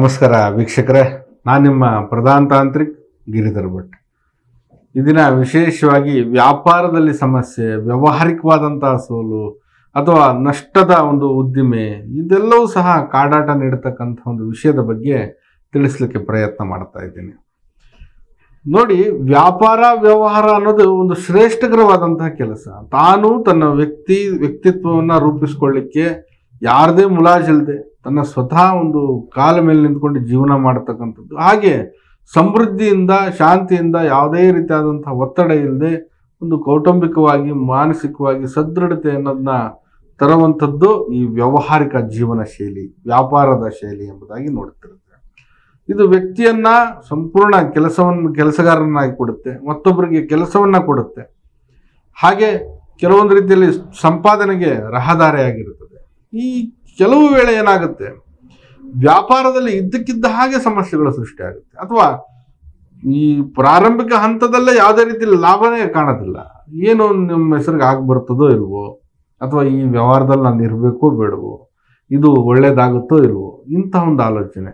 ನಮಸ್ಕಾರ ವೀಕ್ಷಕರೇ. ನಾನು ನಿಮ್ಮ ಪ್ರಧಾನ ತಾಂತ್ರಿಕ್ ಗಿರಿಧರ್ ಭಟ್. ಇದನ್ನ ವಿಶೇಷವಾಗಿ ವ್ಯಾಪಾರದಲ್ಲಿ ಸಮಸ್ಯೆ, ವ್ಯಾವಹಾರಿಕವಾದಂತಹ ಸೋಲು ಅಥವಾ ನಷ್ಟದ ಒಂದು ಉದ್ದಿಮೆ, ಇದೆಲ್ಲವೂ ಸಹ ಕಾಡಾಟ ನೀಡತಕ್ಕಂಥ ಒಂದು ವಿಷಯದ ಬಗ್ಗೆ ತಿಳಿಸ್ಲಿಕ್ಕೆ ಪ್ರಯತ್ನ ಮಾಡ್ತಾ ಇದ್ದೀನಿ. ನೋಡಿ, ವ್ಯಾಪಾರ, ವ್ಯವಹಾರ ಅನ್ನೋದು ಒಂದು ಶ್ರೇಷ್ಠಕರವಾದಂತಹ ಕೆಲಸ. ತಾನು ತನ್ನ ವ್ಯಕ್ತಿ, ವ್ಯಕ್ತಿತ್ವವನ್ನು ರೂಪಿಸ್ಕೊಳ್ಳಿಕ್ಕೆ ಯಾರದೇ ಮುಲಾಜಿಲ್ಲದೆ ತನ್ನ ಸ್ವತಃ ಒಂದು ಕಾಲ ಮೇಲೆ ನಿಂತ್ಕೊಂಡು ಜೀವನ ಮಾಡತಕ್ಕಂಥದ್ದು. ಹಾಗೆ ಸಮೃದ್ಧಿಯಿಂದ, ಶಾಂತಿಯಿಂದ ಯಾವುದೇ ರೀತಿಯಾದಂಥ ಒತ್ತಡ ಇಲ್ಲದೆ ಒಂದು ಕೌಟುಂಬಿಕವಾಗಿ, ಮಾನಸಿಕವಾಗಿ ಸದೃಢತೆ ಅನ್ನೋದನ್ನ ತರುವಂಥದ್ದು ಈ ವ್ಯಾವಹಾರಿಕ ಜೀವನ ಶೈಲಿ, ವ್ಯಾಪಾರದ ಶೈಲಿ ಎಂಬುದಾಗಿ ನೋಡ್ತಿರುತ್ತೆ. ಇದು ವ್ಯಕ್ತಿಯನ್ನ ಸಂಪೂರ್ಣ ಕೆಲಸವನ್ನು ಕೆಲಸಗಾರನಾಗಿ ಕೊಡುತ್ತೆ, ಮತ್ತೊಬ್ಬರಿಗೆ ಕೆಲಸವನ್ನ ಕೊಡುತ್ತೆ. ಹಾಗೆ ಕೆಲವೊಂದು ರೀತಿಯಲ್ಲಿ ಸಂಪಾದನೆಗೆ ರಹದಾರಿಯಾಗಿರುತ್ತದೆ. ಈ ಕೆಲವು ವೇಳೆ ಏನಾಗುತ್ತೆ? ವ್ಯಾಪಾರದಲ್ಲಿ ಇದ್ದಕ್ಕಿದ್ದ ಹಾಗೆ ಸಮಸ್ಯೆಗಳು ಸೃಷ್ಟಿಯಾಗುತ್ತೆ ಅಥವಾ ಈ ಪ್ರಾರಂಭಿಕ ಹಂತದಲ್ಲೇ ಯಾವುದೇ ರೀತಿ ಲಾಭನೇ ಕಾಣೋದಿಲ್ಲ. ಏನು ನಿಮ್ಮ ಹೆಸರಿಗೆ ಆಗಿ ಬರ್ತದೋ ಇಲ್ವೋ, ಅಥವಾ ಈ ವ್ಯವಹಾರದಲ್ಲಿ ನಾನು ಇರಬೇಕೋ ಬೇಡವೋ, ಇದು ಒಳ್ಳೇದಾಗುತ್ತೋ ಇಲ್ವೋ, ಇಂಥ ಒಂದು ಆಲೋಚನೆ.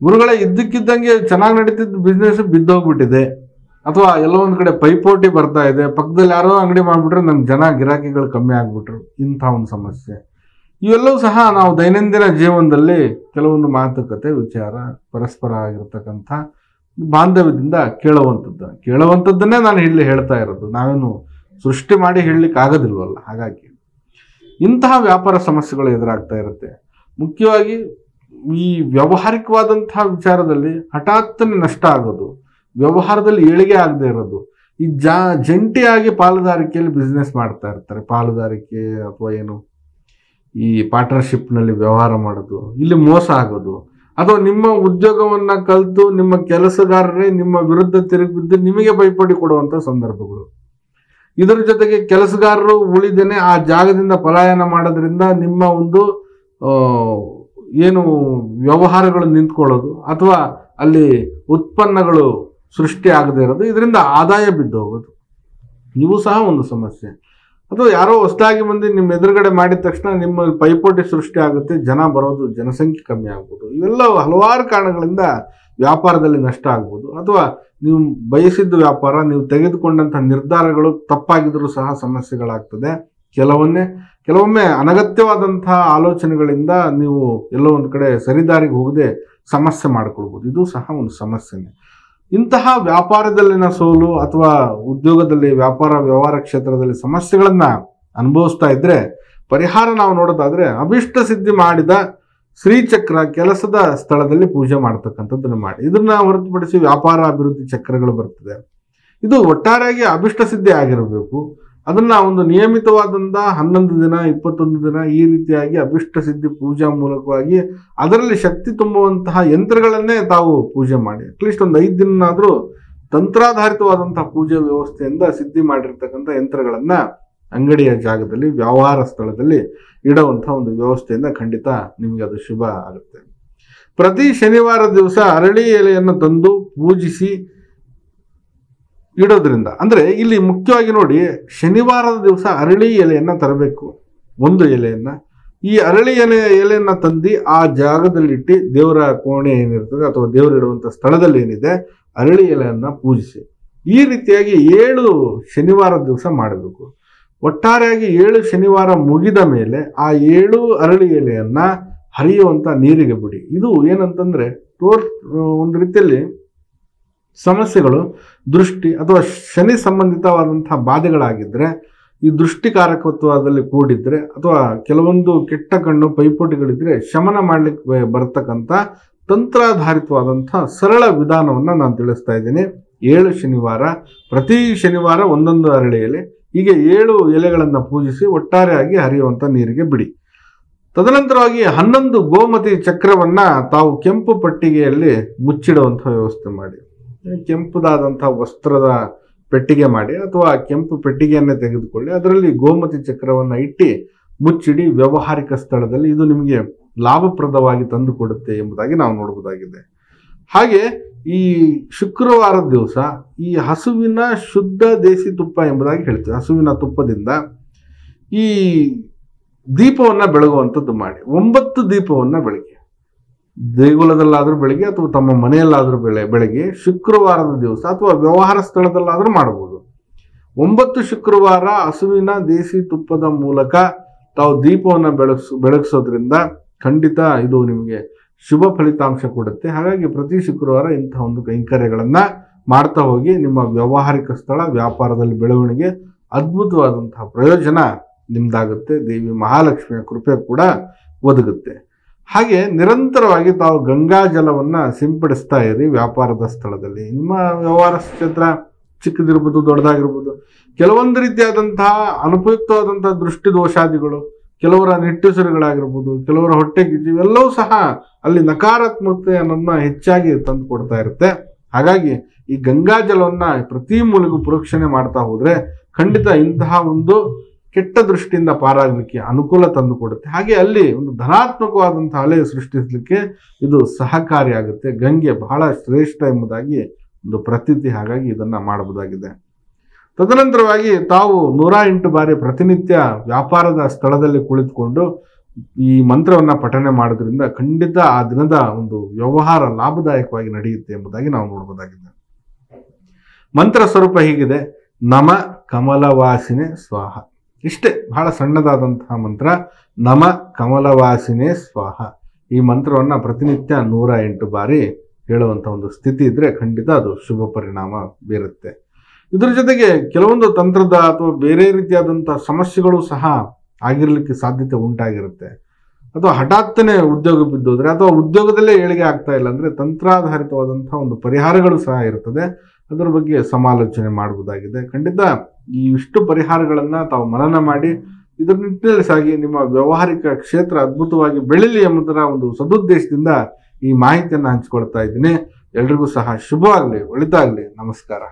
ಗುರುಗಳೇ, ಇದ್ದಕ್ಕಿದ್ದಂಗೆ ಚೆನ್ನಾಗಿ ನಡೀತಿದ್ದ ಬಿಸ್ನೆಸ್ ಬಿದ್ದೋಗ್ಬಿಟ್ಟಿದೆ ಅಥವಾ ಎಲ್ಲೋ ಒಂದು ಕಡೆ ಪೈಪೋಟಿ ಬರ್ತಾ ಇದೆ. ಪಕ್ಕದಲ್ಲಿ ಯಾರೋ ಅಂಗಡಿ ಮಾಡಿಬಿಟ್ರೆ ನಮ್ಮ ಜನ ಗಿರಾಕಿಗಳು ಕಮ್ಮಿ ಆಗ್ಬಿಟ್ರು. ಇಂಥ ಒಂದು ಸಮಸ್ಯೆ. ಇವೆಲ್ಲವೂ ಸಹ ನಾವು ದೈನಂದಿನ ಜೀವನದಲ್ಲಿ ಕೆಲವೊಂದು ಮಾತುಕತೆ, ವಿಚಾರ, ಪರಸ್ಪರ ಆಗಿರ್ತಕ್ಕಂಥ ಬಾಂಧವ್ಯದಿಂದ ಕೇಳುವಂಥದ್ದು. ಕೇಳುವಂಥದ್ದನ್ನೇ ನಾನು ಇಲ್ಲಿ ಹೇಳ್ತಾ ಇರೋದು. ನಾವೇನು ಸೃಷ್ಟಿ ಮಾಡಿ ಹೇಳಲಿಕ್ಕೆ ಆಗೋದಿಲ್ವಲ್ಲ? ಹಾಗಾಗಿ ಇಂತಹ ವ್ಯಾಪಾರ ಸಮಸ್ಯೆಗಳು ಎದುರಾಗ್ತಾ ಇರುತ್ತೆ. ಮುಖ್ಯವಾಗಿ ಈ ವ್ಯಾವಹಾರಿಕವಾದಂತಹ ವಿಚಾರದಲ್ಲಿ ಹಠಾತ್ತನೆ ನಷ್ಟ ಆಗೋದು, ವ್ಯವಹಾರದಲ್ಲಿ ಏಳಿಗೆ ಆಗದೆ ಇರೋದು, ಈ ಜಂಟಿಯಾಗಿ ಪಾಲುದಾರಿಕೆಯಲ್ಲಿ ಬಿಸ್ನೆಸ್ ಮಾಡ್ತಾ ಇರ್ತಾರೆ. ಪಾಲುದಾರಿಕೆ ಅಥವಾ ಏನು ಈ ಪಾರ್ಟ್ನರ್ಶಿಪ್ನಲ್ಲಿ ವ್ಯವಹಾರ ಮಾಡೋದು, ಇಲ್ಲಿ ಮೋಸ ಆಗೋದು. ಅಥವಾ ನಿಮ್ಮ ಉದ್ಯೋಗವನ್ನ ಕಲಿತು ನಿಮ್ಮ ಕೆಲಸಗಾರರೇ ನಿಮ್ಮ ವಿರುದ್ಧ ತಿರುಗಿದ್ದು ನಿಮಗೆ ಭಯಪಡಿ ಕೊಡುವಂತ ಸಂದರ್ಭಗಳು. ಇದರ ಜೊತೆಗೆ ಕೆಲಸಗಾರರು ಉಳಿದೇನೆ ಆ ಜಾಗದಿಂದ ಪಲಾಯನ ಮಾಡೋದ್ರಿಂದ ನಿಮ್ಮ ಒಂದು ಏನು ವ್ಯವಹಾರಗಳು ನಿಂತ್ಕೊಳ್ಳೋದು ಅಥವಾ ಅಲ್ಲಿ ಉತ್ಪನ್ನಗಳು ಸೃಷ್ಟಿ ಆಗದೆ ಇರೋದು, ಇದರಿಂದ ಆದಾಯ ಬಿದ್ದು ಹೋಗೋದು ಇವು ಸಹ ಒಂದು ಸಮಸ್ಯೆ. ಅಥವಾ ಯಾರೋ ಹೊಸದಾಗಿ ಬಂದು ನಿಮ್ಮ ಎದುರುಗಡೆ ಮಾಡಿದ ತಕ್ಷಣ ನಿಮ್ಮ ಪೈಪೋಟಿ ಸೃಷ್ಟಿ ಆಗುತ್ತೆ, ಜನ ಬರೋದು ಜನಸಂಖ್ಯೆ ಕಮ್ಮಿ ಆಗ್ಬೋದು. ಇವೆಲ್ಲ ಹಲವಾರು ಕಾರಣಗಳಿಂದ ವ್ಯಾಪಾರದಲ್ಲಿ ನಷ್ಟ ಆಗ್ಬೋದು. ಅಥವಾ ನೀವು ಬಯಸಿದ್ದ ವ್ಯಾಪಾರ, ನೀವು ತೆಗೆದುಕೊಂಡಂಥ ನಿರ್ಧಾರಗಳು ತಪ್ಪಾಗಿದ್ರೂ ಸಹ ಸಮಸ್ಯೆಗಳಾಗ್ತದೆ. ಕೆಲವೊಮ್ಮೆ ಕೆಲವೊಮ್ಮೆ ಅನಗತ್ಯವಾದಂತಹ ಆಲೋಚನೆಗಳಿಂದ ನೀವು ಎಲ್ಲೋ ಒಂದು ಕಡೆ ಸರಿದಾರಿಗೆ ಹೋಗದೆ ಸಮಸ್ಯೆ ಮಾಡಿಕೊಳ್ಬೋದು. ಇದು ಸಹ ಒಂದು ಸಮಸ್ಯೆನೆ. ಇಂತಹ ವ್ಯಾಪಾರದಲ್ಲಿನ ಸೋಲು ಅಥವಾ ಉದ್ಯೋಗದಲ್ಲಿ ವ್ಯಾಪಾರ, ವ್ಯವಹಾರ ಕ್ಷೇತ್ರದಲ್ಲಿ ಸಮಸ್ಯೆಗಳನ್ನು ಅನುಭವಿಸ್ತಾ ಇದ್ರೆ, ಪರಿಹಾರ ನಾವು ನೋಡೋದಾದ್ರೆ ಅಭಿಷ್ಟ ಸಿದ್ಧಿ ಮಾಡಿದ ಶ್ರೀಚಕ್ರ ಕೆಲಸದ ಸ್ಥಳದಲ್ಲಿ ಪೂಜೆ ಮಾಡ್ತಕ್ಕಂಥದ್ದನ್ನು ಮಾಡಿ ಇದನ್ನ ಹೊರತುಪಡಿಸಿ ವ್ಯಾಪಾರ, ಅಭಿವೃದ್ಧಿ ಚಕ್ರಗಳು ಬರ್ತದೆ. ಇದು ಒಟ್ಟಾರೆಯಾಗಿ ಅಭಿಷ್ಟ ಸಿದ್ಧಿ ಆಗಿರಬೇಕು. ಅದನ್ನ ಒಂದು ನಿಯಮಿತವಾದಂತ ಹನ್ನೊಂದು ದಿನ, ಇಪ್ಪತ್ತೊಂದು ದಿನ ಈ ರೀತಿಯಾಗಿ ಅಭಿಷ್ಟ ಸಿದ್ಧಿ ಪೂಜಾ ಮೂಲಕವಾಗಿ ಅದರಲ್ಲಿ ಶಕ್ತಿ ತುಂಬುವಂತಹ ಯಂತ್ರಗಳನ್ನೇ ತಾವು ಪೂಜೆ ಮಾಡಿ. ಅಟ್ಲೀಸ್ಟ್ ಒಂದು ಐದು ದಿನನಾದರೂ ತಂತ್ರಾಧಾರಿತವಾದಂತಹ ಪೂಜೆ ವ್ಯವಸ್ಥೆಯಿಂದ ಸಿದ್ಧಿ ಮಾಡಿರ್ತಕ್ಕಂಥ ಯಂತ್ರಗಳನ್ನ ಅಂಗಡಿಯ ಜಾಗದಲ್ಲಿ ವ್ಯವಹಾರ ಸ್ಥಳದಲ್ಲಿ ಇಡುವಂತಹ ಒಂದು ವ್ಯವಸ್ಥೆಯಿಂದ ಖಂಡಿತ ನಿಮಗೆ ಅದು ಶುಭ ಆಗುತ್ತೆ. ಪ್ರತಿ ಶನಿವಾರ ದಿವಸ ಅರಳಿ ಎಲೆಯನ್ನು ತಂದು ಪೂಜಿಸಿ ಇಡೋದ್ರಿಂದ. ಅಂದರೆ ಇಲ್ಲಿ ಮುಖ್ಯವಾಗಿ ನೋಡಿ, ಶನಿವಾರದ ದಿವಸ ಅರಳಿ ಎಲೆಯನ್ನು ತರಬೇಕು. ಒಂದು ಎಲೆಯನ್ನು. ಈ ಅರಳಿ ಎಲೆ, ಎಲೆಯನ್ನು ತಂದು ಆ ಜಾಗದಲ್ಲಿಟ್ಟು ದೇವರ ಕೋಣೆ ಏನಿರ್ತದೆ ಅಥವಾ ದೇವರಿಡುವಂಥ ಸ್ಥಳದಲ್ಲಿ ಏನಿದೆ, ಅರಳಿ ಎಲೆಯನ್ನು ಪೂಜಿಸಿ. ಈ ರೀತಿಯಾಗಿ ಏಳು ಶನಿವಾರದ ದಿವಸ ಮಾಡಬೇಕು. ಒಟ್ಟಾರೆಯಾಗಿ ಏಳು ಶನಿವಾರ ಮುಗಿದ ಮೇಲೆ ಆ ಏಳು ಅರಳಿ ಎಲೆಯನ್ನು ಹರಿಯುವಂಥ ನೀರಿಗೆ ಬಿಡಿ. ಇದು ಏನಂತಂದರೆ ಟೋರ್ ಒಂದು ರೀತಿಯಲ್ಲಿ ಸಮಸ್ಯೆಗಳು ದೃಷ್ಟಿ ಅಥವಾ ಶನಿ ಸಂಬಂಧಿತವಾದಂತಹ ಬಾಧೆಗಳಾಗಿದ್ದರೆ ಈ ದೃಷ್ಟಿಕಾರಕತ್ವದಲ್ಲಿ ಕೂಡಿದ್ರೆ ಅಥವಾ ಕೆಲವೊಂದು ಕೆಟ್ಟ ಕಣ್ಣು ಪೈಪೋಟಿಗಳಿದ್ರೆ ಶಮನ ಮಾಡ್ಲಿಕ್ಕೆ ಬರತಕ್ಕಂಥ ತಂತ್ರಾಧಾರಿತವಾದಂಥ ಸರಳ ವಿಧಾನವನ್ನು ನಾನು ತಿಳಿಸ್ತಾ ಇದ್ದೀನಿ. ಏಳು ಶನಿವಾರ, ಪ್ರತಿ ಶನಿವಾರ ಒಂದೊಂದು ಅರಳೆಯಲ್ಲಿ ಹೀಗೆ ಏಳು ಎಲೆಗಳನ್ನು ಪೂಜಿಸಿ ಒಟ್ಟಾರೆಯಾಗಿ ಹರಿಯುವಂಥ ನೀರಿಗೆ ಬಿಡಿ. ತದನಂತರವಾಗಿ ಹನ್ನೊಂದು ಗೋಮತಿ ಚಕ್ರವನ್ನು ತಾವು ಕೆಂಪು ಪಟ್ಟಿಗೆಯಲ್ಲಿ ಮುಚ್ಚಿಡುವಂಥ ವ್ಯವಸ್ಥೆ ಮಾಡಿ. ಕೆಂಪುದಾದಂತಹ ವಸ್ತ್ರದ ಪೆಟ್ಟಿಗೆ ಮಾಡಿ ಅಥವಾ ಕೆಂಪು ಪೆಟ್ಟಿಗೆಯನ್ನೇ ತೆಗೆದುಕೊಳ್ಳಿ. ಅದರಲ್ಲಿ ಗೋಮತಿ ಚಕ್ರವನ್ನು ಇಟ್ಟು ಮುಚ್ಚಿಡಿ ವ್ಯಾವಹಾರಿಕ ಸ್ಥಳದಲ್ಲಿ ಇದು ನಿಮಗೆ ಲಾಭಪ್ರದವಾಗಿ ತಂದು ಕೊಡುತ್ತೆ ಎಂಬುದಾಗಿ ನಾವು ನೋಡಬಹುದಾಗಿದೆ ಹಾಗೆ ಈ ಶುಕ್ರವಾರದ ದಿವಸ ಈ ಹಸುವಿನ ಶುದ್ಧ ದೇಸಿ ತುಪ್ಪ ಎಂಬುದಾಗಿ ಹೇಳ್ತೀವಿ. ಹಸುವಿನ ತುಪ್ಪದಿಂದ ಈ ದೀಪವನ್ನ ಬೆಳಗುವಂಥದ್ದು ಮಾಡಿ. ಒಂಬತ್ತು ದೀಪವನ್ನ ಬೆಳಗ್ಗೆ. ದೇಗುಲದಲ್ಲಾದ್ರೂ ಬೆಳಗ್ಗೆ ಅಥವಾ ತಮ್ಮ ಮನೆಯಲ್ಲಾದರೂ ಬೆಳೆ, ಬೆಳಗ್ಗೆ ಶುಕ್ರವಾರದ ದಿವಸ ಅಥವಾ ವ್ಯವಹಾರ ಸ್ಥಳದಲ್ಲಾದರೂ ಮಾಡಬಹುದು. ಒಂಬತ್ತು ಶುಕ್ರವಾರ ಹಸುವಿನ ದೇಸಿ ತುಪ್ಪದ ಮೂಲಕ ತಾವು ದೀಪವನ್ನು ಬೆಳಗ್ಸ್, ಬೆಳಗಿಸೋದ್ರಿಂದ ಖಂಡಿತ ಇದು ನಿಮಗೆ ಶುಭ ಫಲಿತಾಂಶ ಕೊಡುತ್ತೆ. ಹಾಗಾಗಿ ಪ್ರತಿ ಶುಕ್ರವಾರ ಇಂತಹ ಒಂದು ಕೈಂಕರ್ಯಗಳನ್ನು ಮಾಡ್ತಾ ಹೋಗಿ ನಿಮ್ಮ ವ್ಯಾವಹಾರಿಕ ಸ್ಥಳ, ವ್ಯಾಪಾರದಲ್ಲಿ ಬೆಳವಣಿಗೆ, ಅದ್ಭುತವಾದಂತಹ ಪ್ರಯೋಜನ ನಿಮ್ದಾಗುತ್ತೆ. ದೇವಿ ಮಹಾಲಕ್ಷ್ಮಿಯ ಕೃಪೆ ಕೂಡ ಒದಗುತ್ತೆ. ಹಾಗೆ ನಿರಂತರವಾಗಿ ತಾವು ಗಂಗಾ ಜಲವನ್ನು ಸಿಂಪಡಿಸ್ತಾ ಇರಿ ವ್ಯಾಪಾರದ ಸ್ಥಳದಲ್ಲಿ. ನಿಮ್ಮ ವ್ಯವಹಾರ ಕ್ಷೇತ್ರ ಚಿಕ್ಕದಿರ್ಬೋದು, ದೊಡ್ಡದಾಗಿರ್ಬೋದು. ಕೆಲವೊಂದು ರೀತಿಯಾದಂತಹ ಅನುಪಯುಕ್ತವಾದಂತಹ ದೃಷ್ಟಿ ದೋಷಾದಿಗಳು ಕೆಲವರ ನಿಟ್ಟುಸಿರುಗಳಾಗಿರ್ಬೋದು, ಕೆಲವರ ಹೊಟ್ಟೆ ಗಿಜ್ಜು ಇವೆಲ್ಲವೂ ಸಹ ಅಲ್ಲಿ ನಕಾರಾತ್ಮಕತೆಯನ್ನ ಹೆಚ್ಚಾಗಿ ತಂದು ಕೊಡ್ತಾ ಇರುತ್ತೆ. ಹಾಗಾಗಿ ಈ ಗಂಗಾ ಜಲವನ್ನ ಪ್ರತಿ ಮೂಲೆಗೂ ಪ್ರೋಕ್ಷಣೆ ಮಾಡ್ತಾ ಹೋದರೆ ಖಂಡಿತ ಇಂತಹ ಒಂದು ಕೆಟ್ಟ ದೃಷ್ಟಿಯಿಂದ ಪಾರಾಗಲಿಕ್ಕೆ ಅನುಕೂಲ ತಂದು ಕೊಡುತ್ತೆ. ಹಾಗೆ ಅಲ್ಲಿ ಒಂದು ಧನಾತ್ಮಕವಾದಂಥ ಅಲೆ ಸೃಷ್ಟಿಸಲಿಕ್ಕೆ ಇದು ಸಹಕಾರಿಯಾಗುತ್ತೆ. ಗಂಗೆ ಬಹಳ ಶ್ರೇಷ್ಠ ಎಂಬುದಾಗಿ ಒಂದು ಪ್ರತೀತಿ ಹಾಗಾಗಿ ಇದನ್ನು ಮಾಡಬಹುದಾಗಿದೆ. ತದನಂತರವಾಗಿ ತಾವು ನೂರ ಎಂಟು ಬಾರಿ ಪ್ರತಿನಿತ್ಯ ವ್ಯಾಪಾರದ ಸ್ಥಳದಲ್ಲಿ ಕುಳಿತುಕೊಂಡು ಈ ಮಂತ್ರವನ್ನ ಪಠನೆ ಮಾಡೋದ್ರಿಂದ ಖಂಡಿತ ಆ ದಿನದ ಒಂದು ವ್ಯವಹಾರ ಲಾಭದಾಯಕವಾಗಿ ನಡೆಯುತ್ತೆ ಎಂಬುದಾಗಿ ನಾವು ನೋಡಬಹುದಾಗಿದೆ. ಮಂತ್ರ ಸ್ವರೂಪ ಹೀಗಿದೆ. ನಮ ಕಮಲವಾಸಿನೇ ಸ್ವಾಹ. ಇಷ್ಟೇ, ಬಹಳ ಸಣ್ಣದಾದಂತಹ ಮಂತ್ರ, ನಮ ಕಮಲವಾಸಿನೇ ಸ್ವಾಹ. ಈ ಮಂತ್ರವನ್ನು ಪ್ರತಿನಿತ್ಯ ನೂರ ಎಂಟು ಬಾರಿ ಹೇಳುವಂಥ ಒಂದು ಸ್ಥಿತಿ ಇದ್ರೆ ಖಂಡಿತ ಅದು ಶುಭ ಪರಿಣಾಮ ಬೀರುತ್ತೆ. ಇದರ ಜೊತೆಗೆ ಕೆಲವೊಂದು ತಂತ್ರದ ಅಥವಾ ಬೇರೆ ರೀತಿಯಾದಂಥ ಸಮಸ್ಯೆಗಳು ಸಹ ಆಗಿರಲಿಕ್ಕೆ ಸಾಧ್ಯತೆ ಉಂಟಾಗಿರುತ್ತೆ. ಅಥವಾ ಹಠಾತ್ತನೆ ಉದ್ಯೋಗ ಬಿದ್ದೋದ್ರೆ ಅಥವಾ ಉದ್ಯೋಗದಲ್ಲೇ ಏಳಿಗೆ ಆಗ್ತಾ ಇಲ್ಲ ಅಂದರೆ ತಂತ್ರಾಧಾರಿತವಾದಂಥ ಒಂದು ಪರಿಹಾರಗಳು ಸಹ ಇರುತ್ತದೆ ಅದರ ಬಗ್ಗೆ ಸಮಾಲೋಚನೆ ಮಾಡಬಹುದಾಗಿದೆ ಖಂಡಿತ ಈ ಇಷ್ಟು ಪರಿಹಾರಗಳನ್ನು ತಾವು ಮನನ ಮಾಡಿ ಇದರ ನಿಟ್ಟಿನಲ್ಲಿ ಸಾಗಿ ನಿಮ್ಮ ವ್ಯಾವಹಾರಿಕ ಕ್ಷೇತ್ರ ಅದ್ಭುತವಾಗಿ ಬೆಳಿಲಿ ಎಂಬುದರ ಒಂದು ಸದುದ್ದೇಶದಿಂದ ಈ ಮಾಹಿತಿಯನ್ನು ಹಂಚಿಕೊಳ್ತಾ ಇದ್ದೀನಿ. ಎಲ್ರಿಗೂ ಸಹ ಶುಭವಾಗಲಿ ಒಳಿತಾಗಲಿ. ನಮಸ್ಕಾರ.